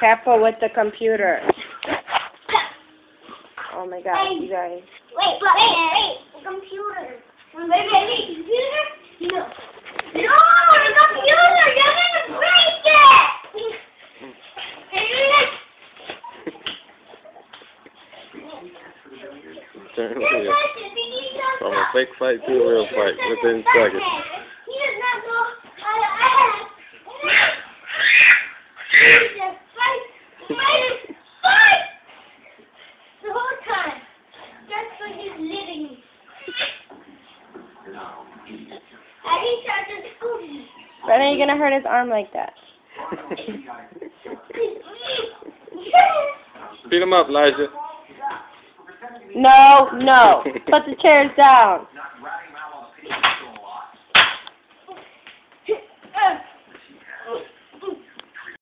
Careful with the computer. Oh my god, you guys. Wait, wait, wait, the computer. Wait, wait, wait, computer? No. No, the computer! You're gonna break it! Turn You're here. touching it, you From a fake fight to a real fight within seconds. He does not know how to act. He just fight, fight, fight! The whole time. That's what he's living. And he started scooting. When are you gonna hurt his arm like that? Beat him up, Elijah. No, no. Put the chairs down.